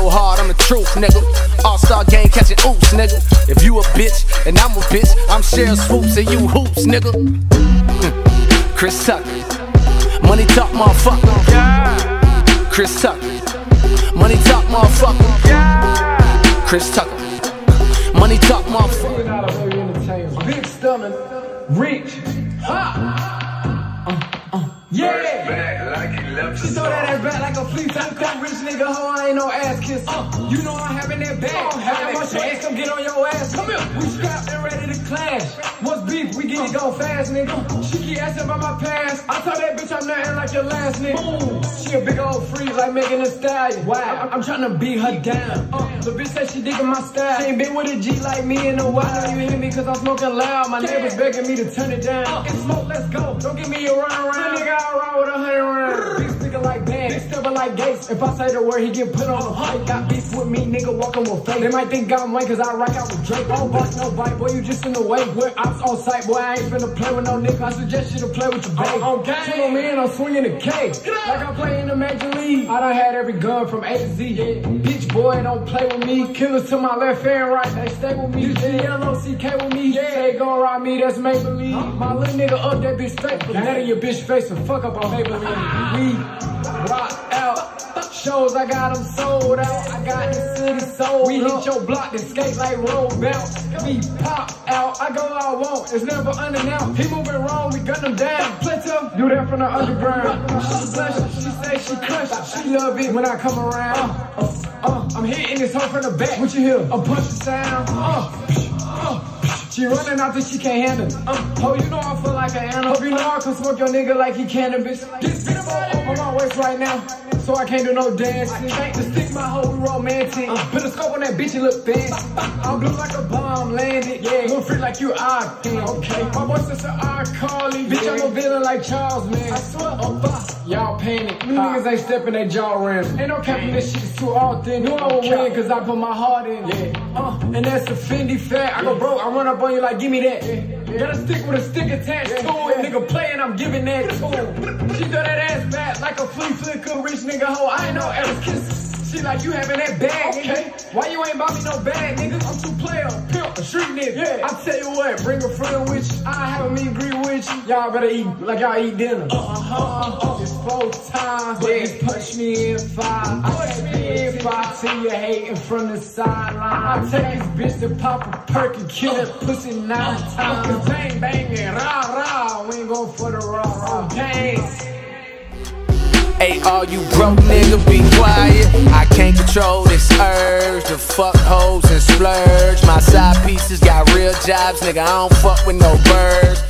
so hard, I'm the truth, nigga. All star game catching oops, nigga. If you a bitch and I'm a bitch, I'm Sheryl Swoopes and you hoops, nigga. Chris Tucker. Money talk, motherfucker. Chris Tucker. Money talk, motherfucker. Chris Tucker. Money talk, motherfucker. Big stomach, rich, ha. Uh, uh, yeah. She throw that ass back like a flea top cut. Rich nigga, hoe, I ain't no ass kiss. Uh, you know I'm having that bag. Uh, having my shorties come get on your ass. Come here. We strapped and ready to clash. What's beef? Get it go fast, nigga. She keep asking about my past. I tell that bitch I'm nothing like your last nigga. She a big old freak like making a stallion. Wow. I'm, I'm trying to beat her down. Uh, the bitch said she digging my style. She ain't been with a G like me in a while. You hear me cause I'm smoking loud. My neighbors begging me to turn it down. Uh, it's smoke, let's go. Don't give me a run around. nigga, I ride with a hundred rounds. Speaker like band. Big stepper like Gates. If I say the word, he get put on a fight. Got beef with me, nigga walking with fake. They might think I'm white cause I rock out with Drake. Don't bust no bite, boy, you just in the way. Boy, ops on sight, boy, I ain't finna play with no nigga. I suggest you to play with your babe. Oh, on game. Follow me and I'm swinging the K. Like I'm playing the Major League. I done had every gun from A to Z. Yeah. Bitch, boy, don't play with me. Killers to my left and right, they stay with me. G-L-O-C-K with me. Yeah. They gon' ride me, that's Maybelline. Huh? My little nigga up that bitch straight. Put that in your bitch face and fuck up on Maybelline. We rock out. Shows, I got them sold out. I got the city sold We hit your block and skate like roll bounce. We pop out. I go I want. It's never unannounced. He moving wrong, we gun him down. Plato, do that from the underground. She blush, she say she crush. She love it when I come around. Uh, uh, I'm hitting this hoe from the back. What you hear? A punch sound. Uh, uh, she running out till she can't handle it. Uh, oh, you know I feel like an animal. Hope you know I can smoke your nigga like he cannabis. This bitch on my waist right now so I can't do no dancing. I can't just stick my hoe romantic. Uh, put a scope on that bitch and look fancy. I'm blue like a bomb landed. Yeah, look free like you are. Okay, my voice is an R. Carly. Bitch, I'm a villain like Charles, man. I swear, oh, y'all panic. You niggas ain't stepping that jaw around. Ain't no capping this shit is too often. Know I will win cause I put my heart in. Yeah, uh, and that's a Fendi fat. I go broke, I run up on you like, give me that. Yeah. Gotta stick with a stick attached to it. Nigga playing, I'm giving that to. She throw that ass back like a flea flicker, rich nigga hoe. I ain't no Ellis kiss. She like you having that bag, okay. nigga. Why you ain't buy me no bag, nigga? I'm too player, pimp, a street nigga. Yeah. I tell you what, bring a friend with you. I have a meet greet with you. Y'all better eat like y'all eat dinner. Uh-huh. Uh-huh. It's four times, but yeah. you punch me in five. Punch me in five till you hating from the sideline. I take this bitch to pop a perk and kill that pussy nine times. Bang, banging, rah, rah. We ain't going for the raw, raw. Hey, all you broke nigga, be quiet. I can't control this urge to fuck hoes and splurge. My side pieces got real jobs, nigga. I don't fuck with no birds.